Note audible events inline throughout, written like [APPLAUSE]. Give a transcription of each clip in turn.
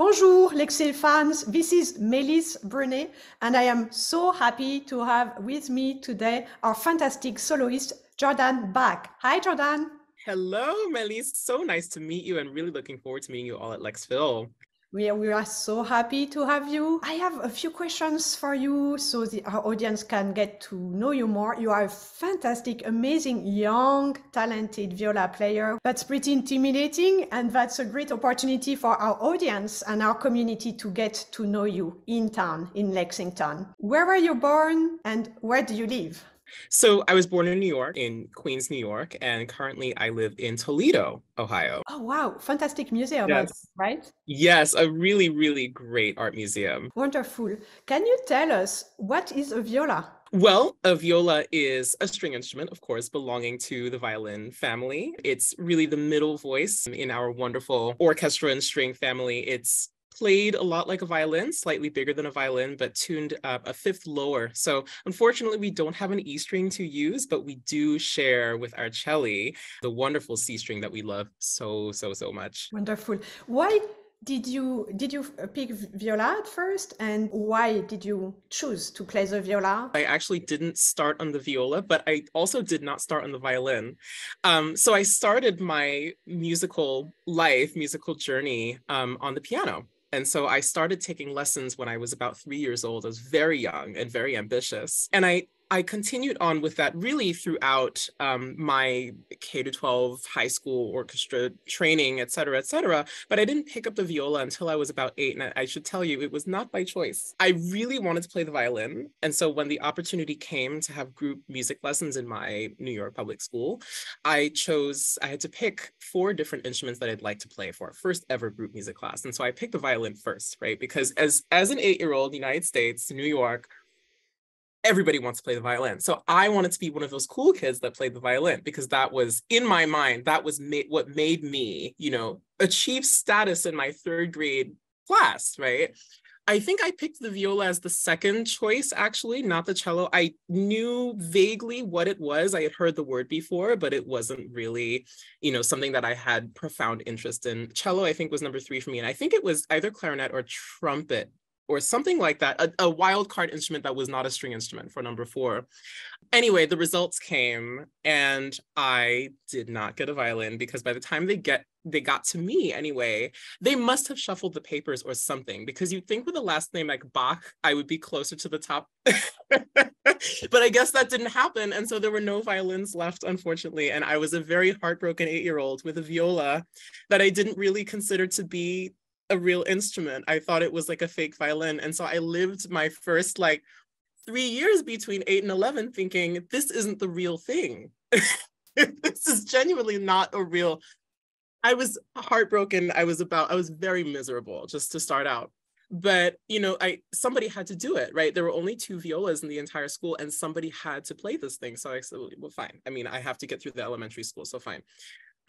Bonjour, Lexphil fans. This is Mélisse Brunet, and I am so happy to have with me today our fantastic soloist, Jordan Bak. Hi, Jordan. Hello, Mélisse. So nice to meet you, and really looking forward to meeting you all at Lexphil. We are, we are so happy to have you. I have a few questions for you so the, our audience can get to know you more. You are a fantastic, amazing, young, talented viola player. That's pretty intimidating, and that's a great opportunity for our audience and our community to get to know you in town, in Lexington. Where were you born and where do you live? So I was born in New York, in Queens, New York, and currently I live in Toledo, Ohio. Oh wow, fantastic museum, yes. right? Yes, a really, really great art museum. Wonderful. Can you tell us what is a viola? Well, a viola is a string instrument, of course, belonging to the violin family. It's really the middle voice in our wonderful orchestra and string family. It's played a lot like a violin, slightly bigger than a violin, but tuned up a fifth lower. So unfortunately, we don't have an E string to use, but we do share with our cello the wonderful C string that we love so, so, so much. Wonderful. Why did you did you pick viola at first and why did you choose to play the viola i actually didn't start on the viola but i also did not start on the violin um, so i started my musical life musical journey um, on the piano and so I started taking lessons when I was about three years old. I was very young and very ambitious. And I I continued on with that really throughout um, my K to 12 high school orchestra training, et cetera, et cetera. But I didn't pick up the viola until I was about eight. And I should tell you, it was not by choice. I really wanted to play the violin. And so when the opportunity came to have group music lessons in my New York public school, I chose, I had to pick four different instruments that I'd like to play for first ever group music class. And so I picked the violin first, right? Because as, as an eight year old, United States, New York, everybody wants to play the violin. So I wanted to be one of those cool kids that played the violin because that was in my mind, that was ma- what made me, you know, achieve status in my third grade class, right? I think I picked the viola as the second choice, actually, not the cello. I knew vaguely what it was. I had heard the word before, but it wasn't really, you know, something that I had profound interest in. Cello, I think, was number three for me. And I think it was either clarinet or trumpet or something like that, a, a wild card instrument that was not a string instrument for number four. Anyway, the results came and I did not get a violin because by the time they get they got to me anyway, they must have shuffled the papers or something because you'd think with a last name like Bak, I would be closer to the top. [LAUGHS] but I guess that didn't happen. And so there were no violins left, unfortunately. And I was a very heartbroken eight year old with a viola that I didn't really consider to be a real instrument. I thought it was like a fake violin. And so I lived my first like three years between eight and 11 thinking, this isn't the real thing. [LAUGHS] this is genuinely not a real. I was heartbroken. I was about, I was very miserable just to start out. But you know, I somebody had to do it, right? There were only two violas in the entire school, and somebody had to play this thing. So I said, well, fine. I mean, I have to get through the elementary school, so fine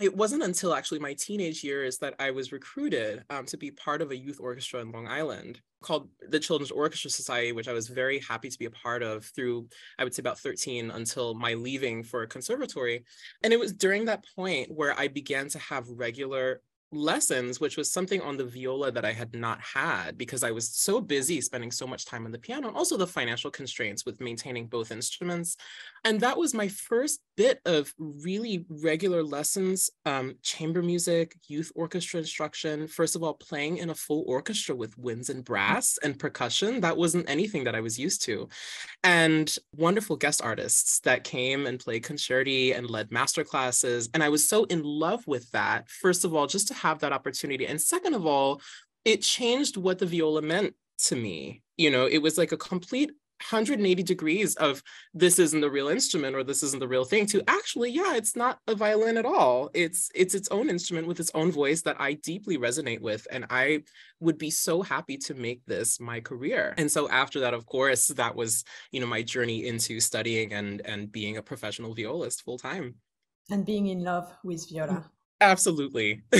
it wasn't until actually my teenage years that I was recruited um, to be part of a youth orchestra in Long Island called the Children's Orchestra Society, which I was very happy to be a part of through, I would say, about 13 until my leaving for a conservatory. And it was during that point where I began to have regular lessons, which was something on the viola that I had not had because I was so busy spending so much time on the piano, and also the financial constraints with maintaining both instruments. And that was my first bit of really regular lessons, um, chamber music, youth orchestra instruction. First of all, playing in a full orchestra with winds and brass and percussion. That wasn't anything that I was used to. And wonderful guest artists that came and played concerti and led master classes. And I was so in love with that. First of all, just to have that opportunity. And second of all, it changed what the viola meant to me. You know, it was like a complete 180 degrees of this isn't the real instrument or this isn't the real thing to actually yeah it's not a violin at all. It's it's its own instrument with its own voice that i deeply resonate with and i would be so happy to make this my career. And so after that of course that was you know my journey into studying and and being a professional violist full time. And being in love with viola. Absolutely. [LAUGHS]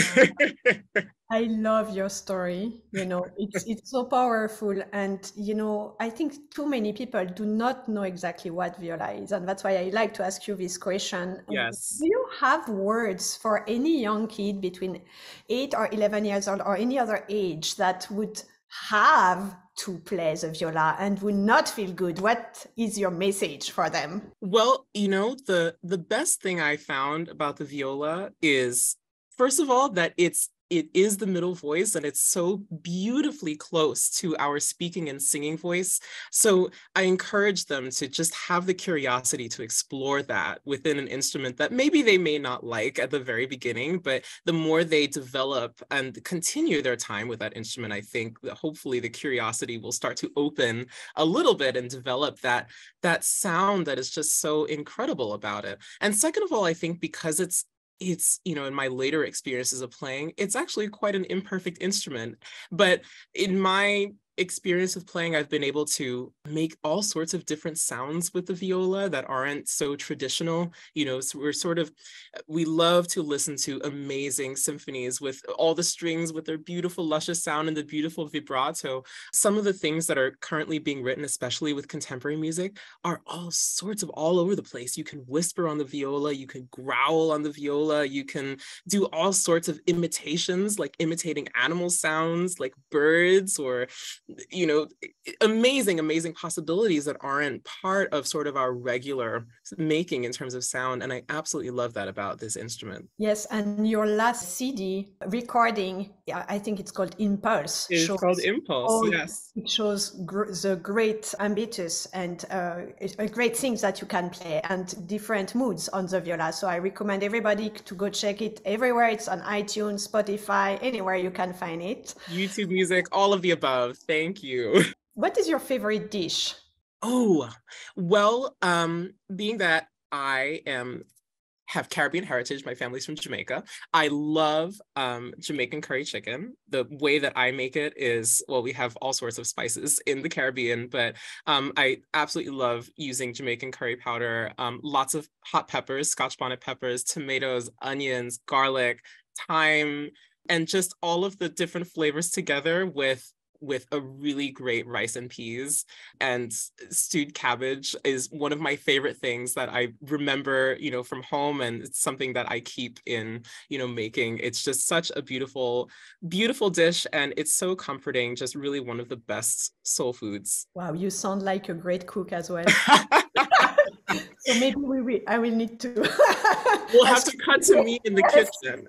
I love your story. You know, it's [LAUGHS] it's so powerful, and you know, I think too many people do not know exactly what viola is, and that's why I like to ask you this question. Um, yes. Do you have words for any young kid between eight or eleven years old, or any other age that would have to play the viola and would not feel good? What is your message for them? Well, you know, the the best thing I found about the viola is first of all that it's it is the middle voice and it's so beautifully close to our speaking and singing voice. So I encourage them to just have the curiosity to explore that within an instrument that maybe they may not like at the very beginning, but the more they develop and continue their time with that instrument, I think that hopefully the curiosity will start to open a little bit and develop that that sound that is just so incredible about it. And second of all, I think because it's it's you know in my later experiences of playing it's actually quite an imperfect instrument but in my experience with playing, I've been able to make all sorts of different sounds with the viola that aren't so traditional. You know, so we're sort of, we love to listen to amazing symphonies with all the strings with their beautiful, luscious sound and the beautiful vibrato. Some of the things that are currently being written, especially with contemporary music, are all sorts of all over the place. You can whisper on the viola, you can growl on the viola, you can do all sorts of imitations, like imitating animal sounds, like birds or you know amazing amazing possibilities that aren't part of sort of our regular making in terms of sound and i absolutely love that about this instrument. Yes and your last cd recording i think it's called impulse it's called impulse yes. it shows gr- the great ambitus and uh, great things that you can play and different moods on the viola. So i recommend everybody to go check it everywhere. It's on itunes spotify anywhere you can find it. Youtube music all of the above Thank you. [LAUGHS] What is your favorite dish? Oh, well, um, being that I am have Caribbean heritage. My family's from Jamaica. I love um, Jamaican curry chicken. The way that I make it is well, we have all sorts of spices in the Caribbean, but um, I absolutely love using Jamaican curry powder. Um, lots of hot peppers, Scotch bonnet peppers, tomatoes, onions, garlic, thyme, and just all of the different flavors together with with a really great rice and peas and stewed cabbage is one of my favorite things that I remember, you know, from home and it's something that I keep in, you know, making. It's just such a beautiful beautiful dish and it's so comforting, just really one of the best soul foods. Wow, you sound like a great cook as well. [LAUGHS] so maybe we will, I will need to. we'll have [LAUGHS] to cut to me in the kitchen.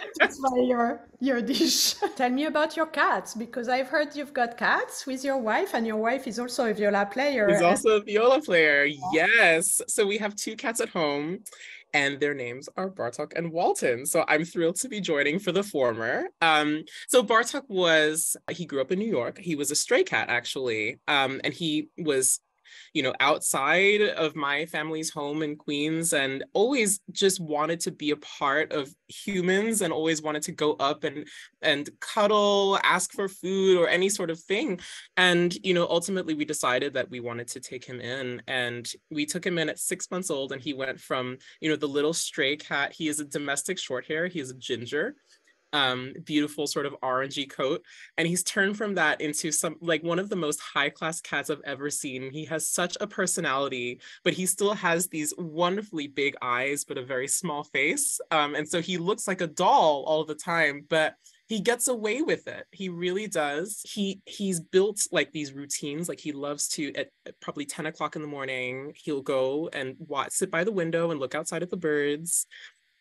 [LAUGHS] That's my your your dish. [LAUGHS] Tell me about your cats because I've heard you've got cats with your wife, and your wife is also a viola player. Is also a viola player. Yes. So we have two cats at home and their names are Bartok and Walton. So I'm thrilled to be joining for the former. Um, so Bartok was, he grew up in New York. He was a stray cat, actually. Um, and he was you know, outside of my family's home in Queens and always just wanted to be a part of humans and always wanted to go up and and cuddle, ask for food or any sort of thing. And, you know, ultimately we decided that we wanted to take him in and we took him in at six months old and he went from, you know, the little stray cat. He is a domestic short hair. He is a ginger um, beautiful sort of orangey coat. And he's turned from that into some like one of the most high class cats I've ever seen. He has such a personality, but he still has these wonderfully big eyes, but a very small face. Um, and so he looks like a doll all the time, but he gets away with it he really does he he's built like these routines like he loves to at, probably 10 o'clock in the morning he'll go and watch sit by the window and look outside at the birds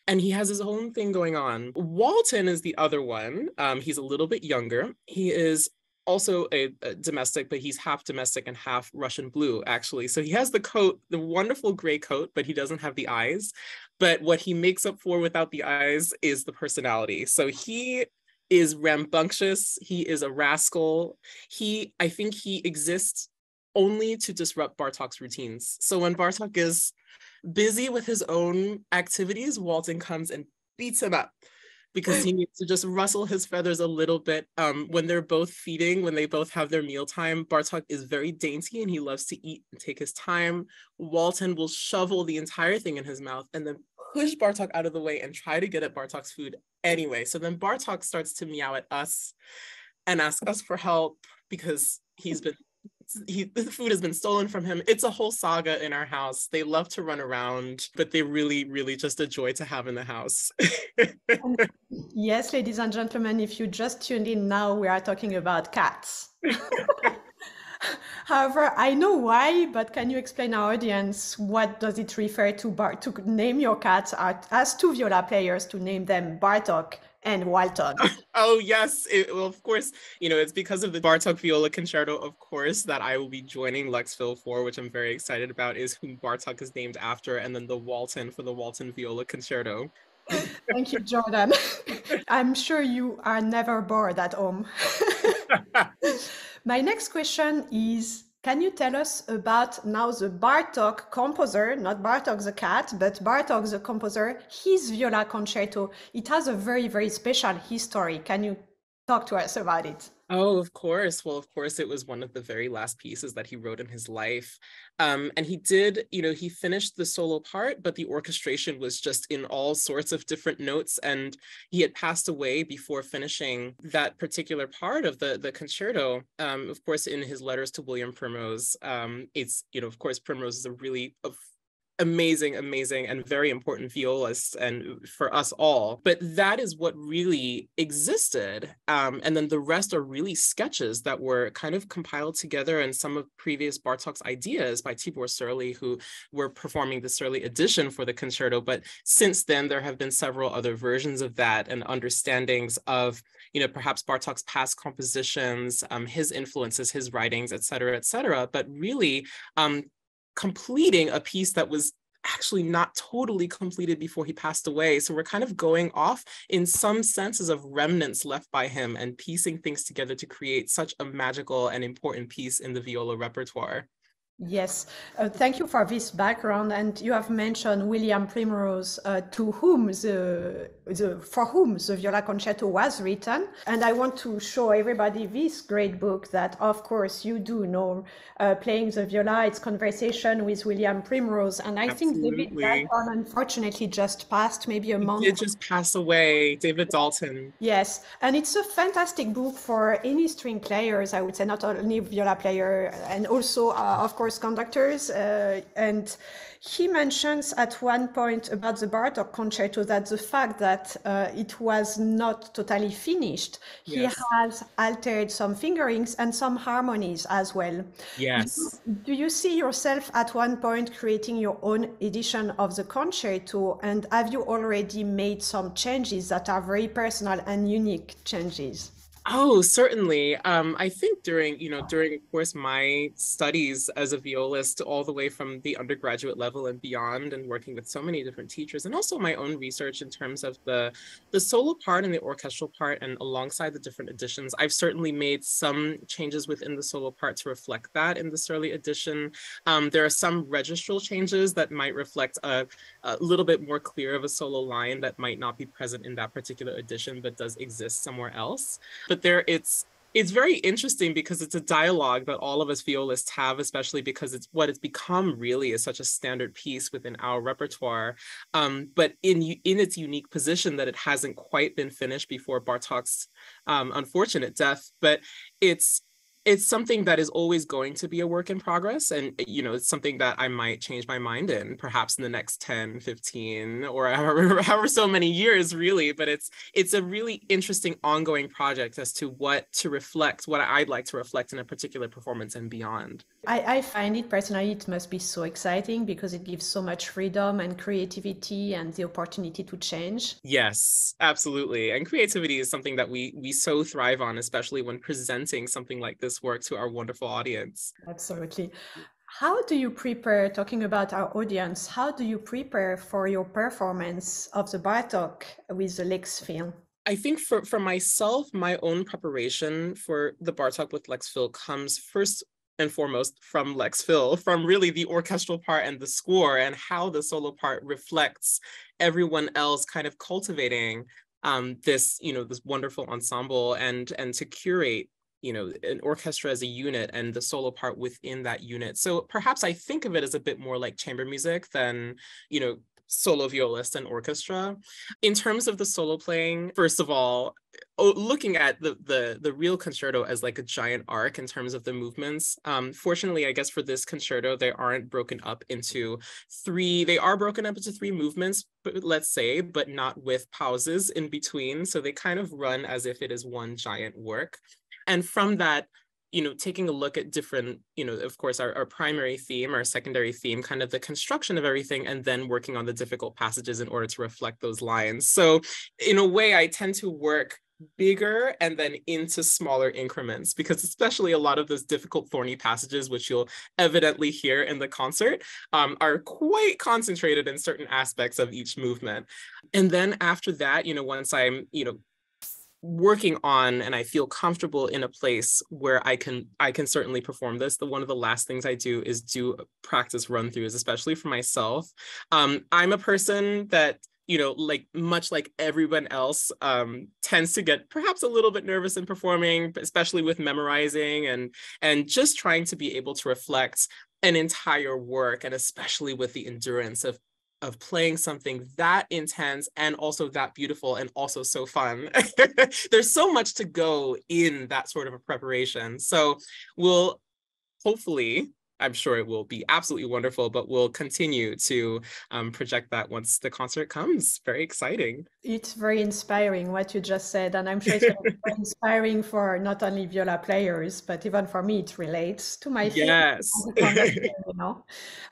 and he has his own thing going on. Walton is the other one. Um, he's a little bit younger. He is also a, a, domestic, but he's half domestic and half Russian blue, actually. So he has the coat, the wonderful gray coat, but he doesn't have the eyes. But what he makes up for without the eyes is the personality. So he is rambunctious. He is a rascal. He, I think he exists only to disrupt Bartok's routines. So when Bartok is busy with his own activities, Walton comes and beats him up because he needs to just rustle his feathers a little bit. Um, when they're both feeding, when they both have their mealtime, Bartok is very dainty and he loves to eat and take his time. Walton will shovel the entire thing in his mouth and then push Bartok out of the way and try to get at Bartok's food Anyway, so then Bartok starts to meow at us and ask us for help because he's been he, the food has been stolen from him. It's a whole saga in our house. They love to run around, but they really, really just a joy to have in the house. [LAUGHS] yes, ladies and gentlemen, if you just tuned in now, we are talking about cats. [LAUGHS] However, I know why, but can you explain our audience what does it refer to bar to name your cats as two viola players to name them Bartok and Walton? [LAUGHS] oh yes, it, well of course, you know it's because of the Bartok Viola Concerto, of course, that I will be joining Lexphil for, which I'm very excited about, is who Bartok is named after, and then the Walton for the Walton Viola Concerto. Thank you, Jordan. [LAUGHS] I'm sure you are never bored at home. [LAUGHS] My next question is Can you tell us about now the Bartok composer, not Bartok the cat, but Bartok the composer, his viola concerto? It has a very, very special history. Can you talk to us about it? Oh, of course. Well, of course, it was one of the very last pieces that he wrote in his life. Um, and he did, you know, he finished the solo part, but the orchestration was just in all sorts of different notes. And he had passed away before finishing that particular part of the, the concerto. Um, of course, in his letters to William Primrose, um, it's, you know, of course, Primrose is a really a amazing, amazing, and very important violist and for us all. But that is what really existed. Um, and then the rest are really sketches that were kind of compiled together and some of previous Bartok's ideas by Tibor Serly, who were performing the Serly edition for the concerto. But since then, there have been several other versions of that and understandings of, you know, perhaps Bartok's past compositions, um, his influences, his writings, et cetera, et cetera. But really, um, completing a piece that was actually not totally completed before he passed away. So we're kind of going off in some senses of remnants left by him and piecing things together to create such a magical and important piece in the viola repertoire. Yes, uh, thank you for this background. And you have mentioned William Primrose, uh, to whom the, the for whom the viola concerto was written. And I want to show everybody this great book that, of course, you do know. Uh, playing the viola, it's conversation with William Primrose, and I Absolutely. think David Dalton unfortunately just passed, maybe a month. Did just pass away, David Dalton. Yes, and it's a fantastic book for any string players. I would say not only viola player, and also, uh, of course course, conductors. Uh, and he mentions at one point about the Bartok concerto that the fact that uh, it was not totally finished, yes. he has altered some fingerings and some harmonies as well. Yes. Do, do you see yourself at one point creating your own edition of the concerto? And have you already made some changes that are very personal and unique changes? Oh, certainly. Um, I think during, you know, during, of course, my studies as a violist, all the way from the undergraduate level and beyond, and working with so many different teachers, and also my own research in terms of the the solo part and the orchestral part, and alongside the different editions, I've certainly made some changes within the solo part to reflect that in this Serly edition. Um, there are some registral changes that might reflect a, a little bit more clear of a solo line that might not be present in that particular edition, but does exist somewhere else. But but there it's it's very interesting because it's a dialogue that all of us violists have, especially because it's what it's become really is such a standard piece within our repertoire. Um, but in in its unique position that it hasn't quite been finished before Bartok's um, unfortunate death, but it's it's something that is always going to be a work in progress and eh, you know it's something that i might change my mind in perhaps in the next 10 15 or [LAUGHS] however, however so many years really but it's it's a really interesting ongoing project as to what to reflect what i'd like to reflect in a particular performance and beyond. I, I find it personally it must be so exciting because it gives so much freedom and creativity and the opportunity to change. Yes absolutely and creativity is something that we we so thrive on especially when presenting something like this work to our wonderful audience. Absolutely. How do you prepare, talking about our audience, how do you prepare for your performance of the Bartok with the Lexphil? I think for, for myself, my own preparation for the Bartok with Lexphil comes first and foremost from Lexphil, from really the orchestral part and the score and how the solo part reflects everyone else kind of cultivating um, this, you know, this wonderful ensemble and and to curate you know an orchestra as a unit and the solo part within that unit so perhaps i think of it as a bit more like chamber music than you know solo violist and orchestra. In terms of the solo playing, first of all, looking at the the the real concerto as like a giant arc in terms of the movements. Um, fortunately, I guess for this concerto, they aren't broken up into three. They are broken up into three movements, let's say, but not with pauses in between. So they kind of run as if it is one giant work. And from that, you know, taking a look at different, you know, of course, our, our primary theme, our secondary theme, kind of the construction of everything, and then working on the difficult passages in order to reflect those lines. So in a way, I tend to work bigger and then into smaller increments because especially a lot of those difficult thorny passages which you'll evidently hear in the concert um, are quite concentrated in certain aspects of each movement and then after that you know once i'm you know working on and I feel comfortable in a place where I can I can certainly perform this. The one of the last things I do is do practice run throughs, especially for myself. Um, I'm a person that you know like much like everyone else um, tends to get perhaps a little bit nervous in performing especially with memorizing and and just trying to be able to reflect an entire work and especially with the endurance of of playing something that intense and also that beautiful and also so fun. [LAUGHS] There's so much to go in that sort of a preparation. So we'll hopefully I'm sure it will be absolutely wonderful, but we'll continue to um, project that once the concert comes. Very exciting. It's very inspiring what you just said. And I'm [LAUGHS] sure it's inspiring for not only viola players, but even for me, it relates to my Yes. [LAUGHS] you know?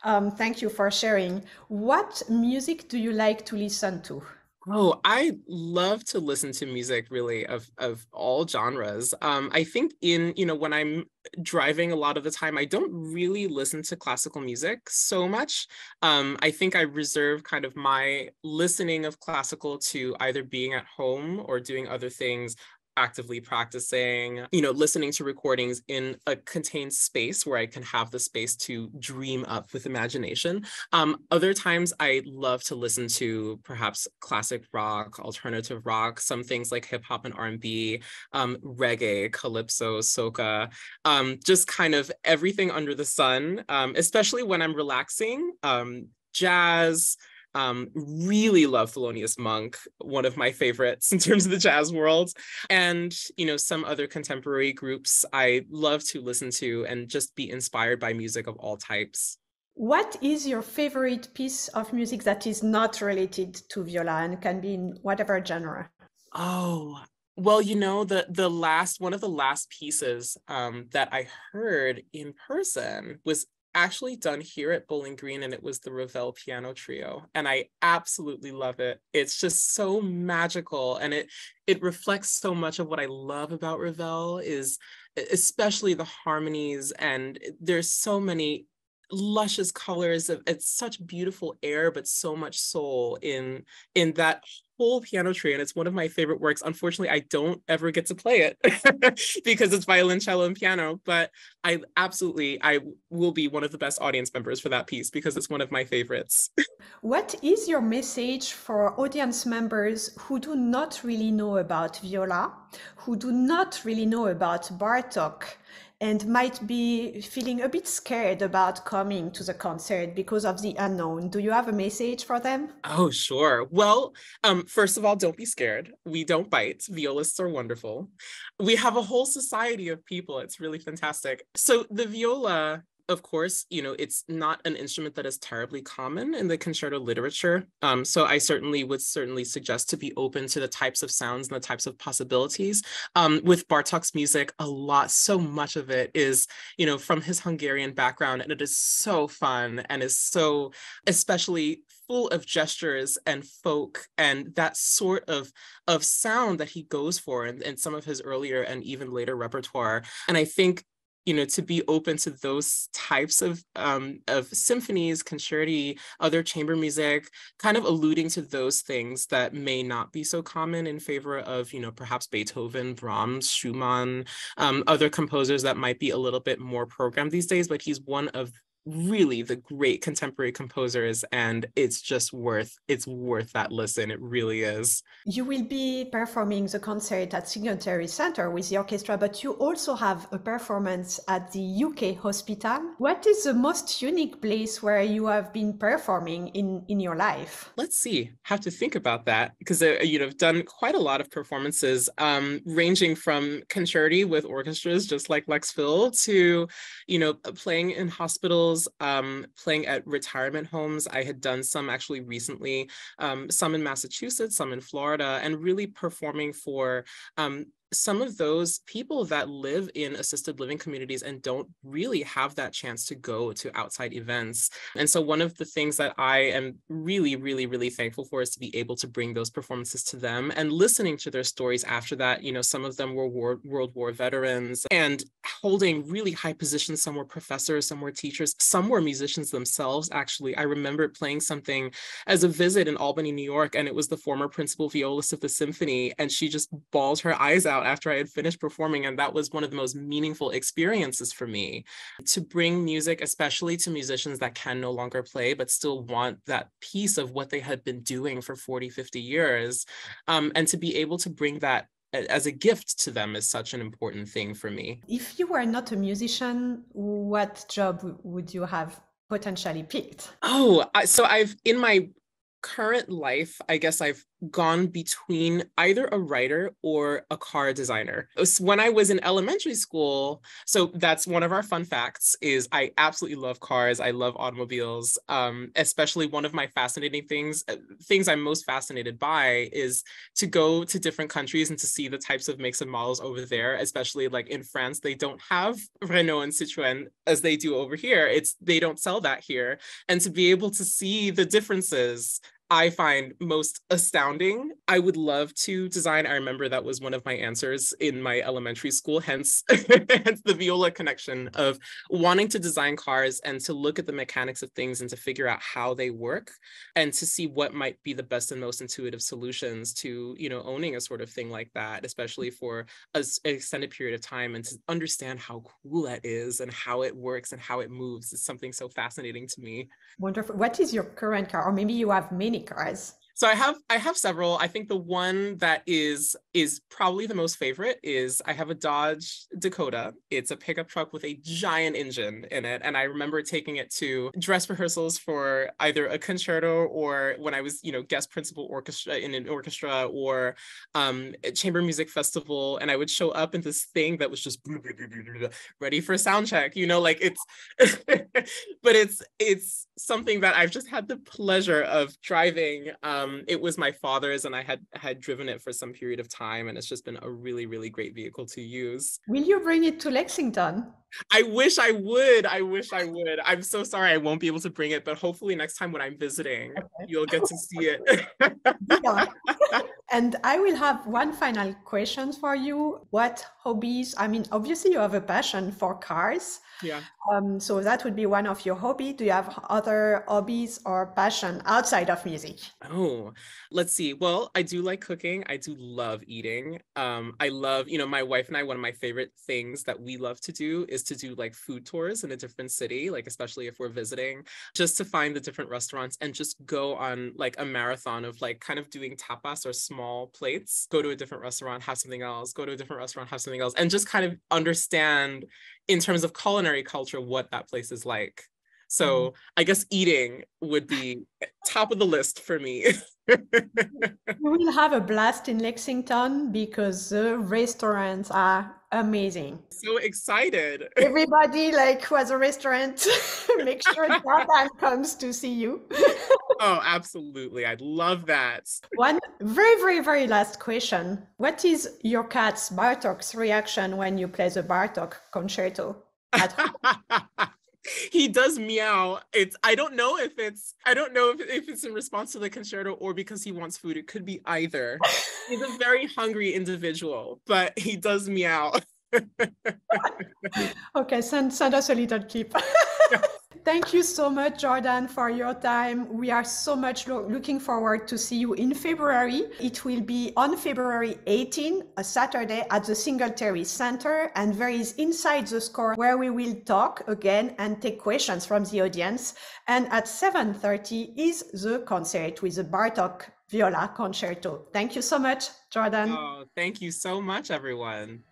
um, thank you for sharing. What music do you like to listen to? Oh, I love to listen to music really of of all genres. Um, I think in, you know, when I'm driving a lot of the time, I don't really listen to classical music so much. Um, I think I reserve kind of my listening of classical to either being at home or doing other things actively practicing, you know, listening to recordings in a contained space where I can have the space to dream up with imagination. Um, other times I love to listen to perhaps classic rock, alternative rock, some things like hip hop and R&B, um, reggae, calypso, soca, um, just kind of everything under the sun, um, especially when I'm relaxing, um, jazz, um, really love Thelonious Monk, one of my favorites [LAUGHS] in terms of the jazz world. And, you know, some other contemporary groups I love to listen to and just be inspired by music of all types. What is your favorite piece of music that is not related to viola and can be in whatever genre? Oh, well, you know, the the last one of the last pieces um, that I heard in person was actually done here at Bowling Green and it was the Ravel piano trio and I absolutely love it. It's just so magical and it it reflects so much of what I love about Ravel is especially the harmonies and there's so many luscious colors of it's such beautiful air but so much soul in in that whole piano trio and it's one of my favorite works. Unfortunately i don't ever get to play it [LAUGHS] because it's violoncello and piano but i absolutely i will be one of the best audience members for that piece because it's one of my favorites. What is your message for audience members who do not really know about viola who do not really know about bartok and might be feeling a bit scared about coming to the concert because of the unknown. Do you have a message for them? Oh, sure. Well, um, first of all, don't be scared. We don't bite. Violists are wonderful. We have a whole society of people. It's really fantastic. So the viola of course, you know, it's not an instrument that is terribly common in the concerto literature. Um, so I certainly would certainly suggest to be open to the types of sounds and the types of possibilities. Um, with Bartok's music, a lot, so much of it is, you know, from his Hungarian background, and it is so fun and is so, especially full of gestures and folk and that sort of of sound that he goes for in, in some of his earlier and even later repertoire. And I think you know to be open to those types of um, of symphonies concerti other chamber music kind of alluding to those things that may not be so common in favor of you know perhaps beethoven brahms schumann um, other composers that might be a little bit more programmed these days but he's one of really the great contemporary composers and it's just worth it's worth that listen it really is. You will be performing the concert at Singletary center with the orchestra but you also have a performance at the uk hospital. What is the most unique place where you have been performing in in your life? Let's see have to think about that because uh, you know i've done quite a lot of performances um, ranging from concerti with orchestras just like lex phil to you know playing in hospitals um, playing at retirement homes. I had done some actually recently, um, some in Massachusetts, some in Florida, and really performing for um, some of those people that live in assisted living communities and don't really have that chance to go to outside events. And so, one of the things that I am really, really, really thankful for is to be able to bring those performances to them and listening to their stories after that. You know, some of them were war, World War veterans and holding really high positions. Some were professors, some were teachers, some were musicians themselves. Actually, I remember playing something as a visit in Albany, New York, and it was the former principal violist of the symphony. And she just bawled her eyes out out after I had finished performing. And that was one of the most meaningful experiences for me to bring music, especially to musicians that can no longer play, but still want that piece of what they had been doing for 40, 50 years. Um, and to be able to bring that as a gift to them is such an important thing for me. If you were not a musician, what job would you have potentially picked? Oh, so I've in my current life, I guess I've gone between either a writer or a car designer. When I was in elementary school, so that's one of our fun facts is I absolutely love cars. I love automobiles. Um, especially one of my fascinating things, uh, things I'm most fascinated by is to go to different countries and to see the types of makes and models over there, especially like in France, they don't have [LAUGHS] Renault and Citroën as they do over here. It's they don't sell that here. And to be able to see the differences I find most astounding. I would love to design. I remember that was one of my answers in my elementary school, hence, [LAUGHS] hence the viola connection of wanting to design cars and to look at the mechanics of things and to figure out how they work and to see what might be the best and most intuitive solutions to, you know, owning a sort of thing like that, especially for an extended period of time and to understand how cool that is and how it works and how it moves is something so fascinating to me. Wonderful. What is your current car? Or maybe you have many cars. So I have I have several. I think the one that is is probably the most favorite is I have a Dodge Dakota. It's a pickup truck with a giant engine in it, and I remember taking it to dress rehearsals for either a concerto or when I was you know guest principal orchestra in an orchestra or um, chamber music festival, and I would show up in this thing that was just [LAUGHS] ready for sound check. You know, like it's, [LAUGHS] but it's it's something that I've just had the pleasure of driving. Um, um, it was my father's, and I had had driven it for some period of time, and it's just been a really, really great vehicle to use. Will you bring it to Lexington? I wish I would. I wish I would. I'm so sorry I won't be able to bring it, but hopefully next time when I'm visiting, okay. you'll get to see it. [LAUGHS] [LAUGHS] and I will have one final question for you. What hobbies? I mean, obviously you have a passion for cars. Yeah. Um, so that would be one of your hobby. Do you have other hobbies or passion outside of music? Oh, let's see. Well, I do like cooking. I do love eating. Um, I love, you know, my wife and I, one of my favorite things that we love to do is to do like food tours in a different city, like especially if we're visiting, just to find the different restaurants and just go on like a marathon of like kind of doing tapas or small plates, go to a different restaurant, have something else, go to a different restaurant, have something else, and just kind of understand in terms of culinary culture what that place is like. So mm. I guess eating would be top of the list for me. [LAUGHS] we will have a blast in Lexington because the restaurants are amazing. So excited. Everybody like who has a restaurant, [LAUGHS] make sure [LAUGHS] that comes to see you. Oh, absolutely. I'd love that. One very, very, very last question. What is your cat's Bartok's reaction when you play the Bartok concerto at [LAUGHS] he does meow. It's I don't know if it's I don't know if, if it's in response to the concerto or because he wants food. It could be either. He's a very hungry individual, but he does meow. [LAUGHS] okay, send send us a little clip. [LAUGHS] Thank you so much, Jordan, for your time. We are so much lo- looking forward to see you in February. It will be on February 18, a Saturday, at the Singletary Center, and there is Inside the Score where we will talk again and take questions from the audience. And at 7:30 is the concert with the Bartok Viola Concerto. Thank you so much, Jordan. Oh, thank you so much, everyone.